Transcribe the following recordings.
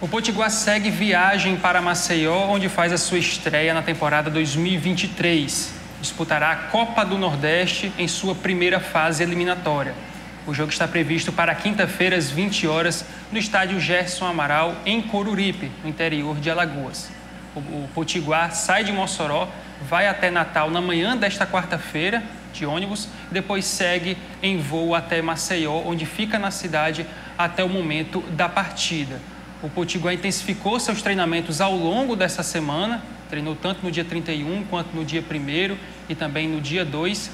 O Potiguar segue viagem para Maceió, onde faz a sua estreia na temporada 2023. Disputará a Copa do Nordeste em sua primeira fase eliminatória. O jogo está previsto para quinta-feira, às 20 horas, no estádio Gerson Amaral, em Coruripe, no interior de Alagoas. O Potiguar sai de Mossoró, vai até Natal na manhã desta quarta-feira, de ônibus, depois segue em voo até Maceió, onde fica na cidade até o momento da partida. O Potiguar intensificou seus treinamentos ao longo dessa semana, treinou tanto no dia 31 quanto no dia 1 e também no dia 2.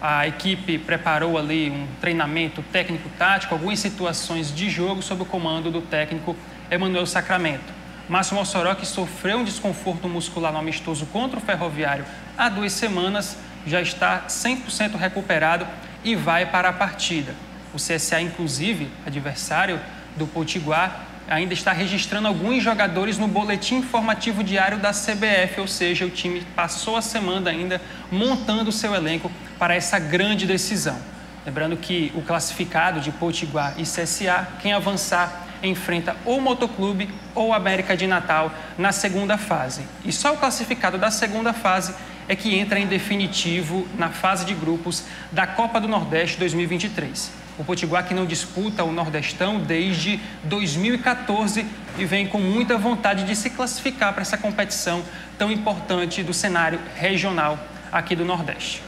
A equipe preparou ali um treinamento técnico-tático, algumas situações de jogo sob o comando do técnico Emanuel Sacramento. Márcio Mossoró, que sofreu um desconforto muscular no amistoso contra o Ferroviário há duas semanas, já está 100% recuperado e vai para a partida. O CSA, inclusive, adversário do Potiguar, ainda está registrando alguns jogadores no boletim informativo diário da CBF, ou seja, o time passou a semana ainda montando o seu elenco para essa grande decisão. Lembrando que o classificado de Potiguar e CSA, quem avançar enfrenta ou Motoclube ou América de Natal na segunda fase. E só o classificado da segunda fase é que entra em definitivo na fase de grupos da Copa do Nordeste 2023. O Potiguar que não disputa o Nordestão desde 2014 e vem com muita vontade de se classificar para essa competição tão importante do cenário regional aqui do Nordeste.